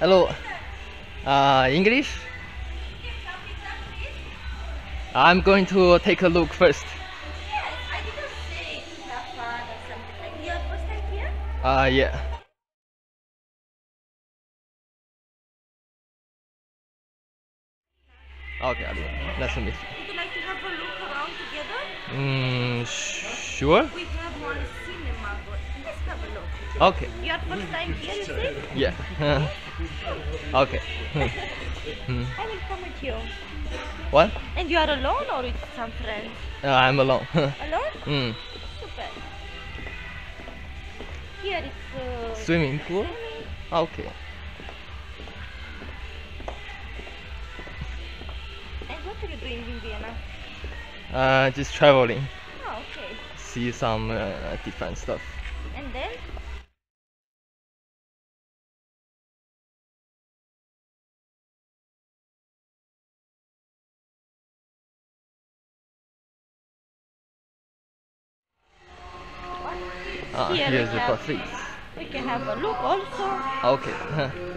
Hello. Uh, English? I'm going to take a look first. Yes, I didn't say have fun or something like Your first time here? Uh, yeah. Okay. Nice to meet Would you like to have a look around together? Mm, sure. We have one Okay. Your first time here, you say? Yeah. okay. Hmm. I will come with you. What? And you are alone or with some friends? Uh, I'm alone. Alone? mm. Super. Here it's uh, Swimming pool? swimming. Okay. And what are you doing in Vienna? Uh, just traveling. Oh, okay. See some uh, different stuff. And then? Ah, Here here's the buffet. We can have a look also. Okay.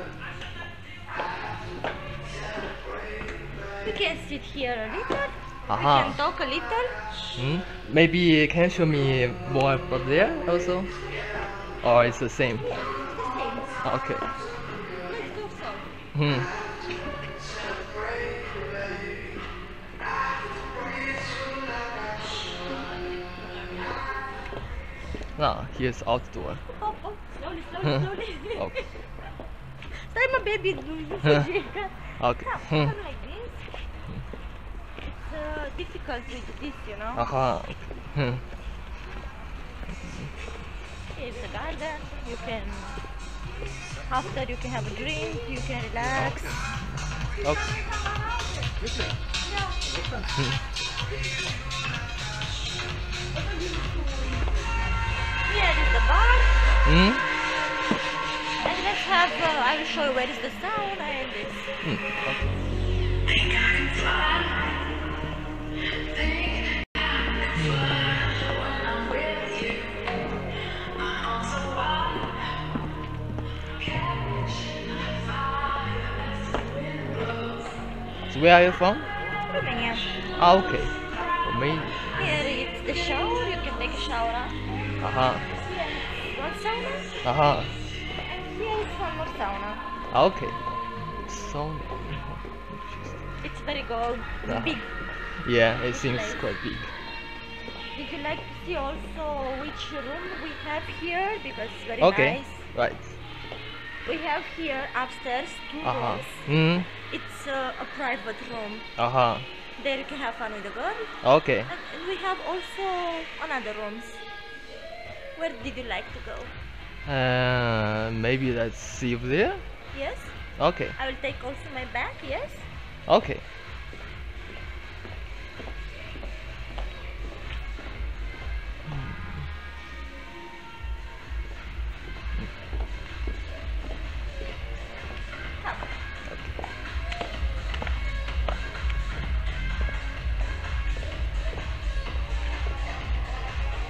We can sit here a little. We can talk a little. Hmm? Maybe can you show me more about there also? Or it's the same? The same. Okay. Let's go so. Hmm. Now, here's outdoor. Oh, oh, slowly, slowly, slowly. Okay. Sorry, my baby. Okay. Come, Hmm. come like this. It's uh, difficult with this, you know. Aha. Hmm. Here's the garden. You can, after you can have a drink, you can relax. Okay. Here Hmm? And let's have, uh, I will show you where is the sauna and this. Okay. So where are you from? Romania. Ah, okay. Romania. Here is the shower. You can take a shower. huh? Aha. Here one sauna. Aha. And here is one more sauna. Ah, okay. Interesting. It's very gold, Ah. big. Yeah, it seems quite big. Did you like to see also which room we have here? Because it's very Okay. nice. Right. We have here upstairs two Aha. rooms. Hmm. It's uh, a private room. Uh huh. There you can have fun with the girl. Okay. And and we have also another rooms. Where did you like to go? Uh, maybe let's see over there. Yes? Okay. I will take also my bag, yes? Okay.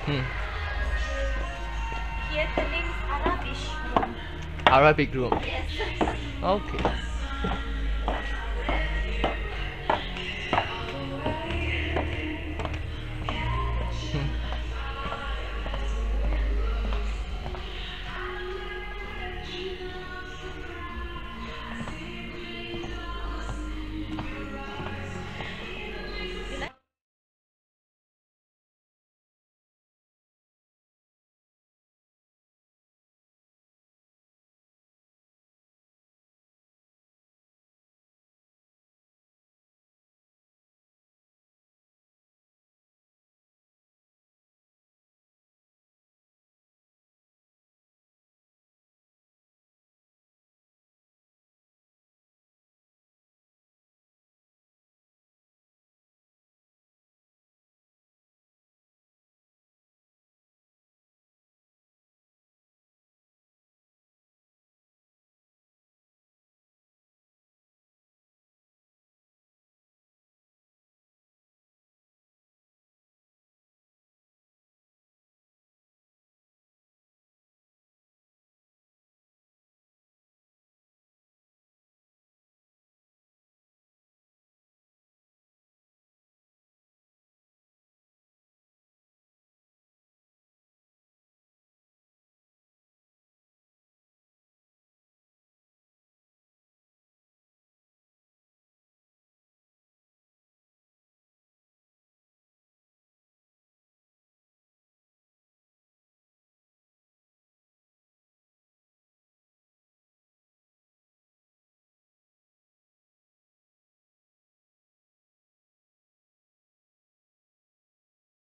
Hmm. Here the name is Arabic room. Arabic room. Yes. Okay.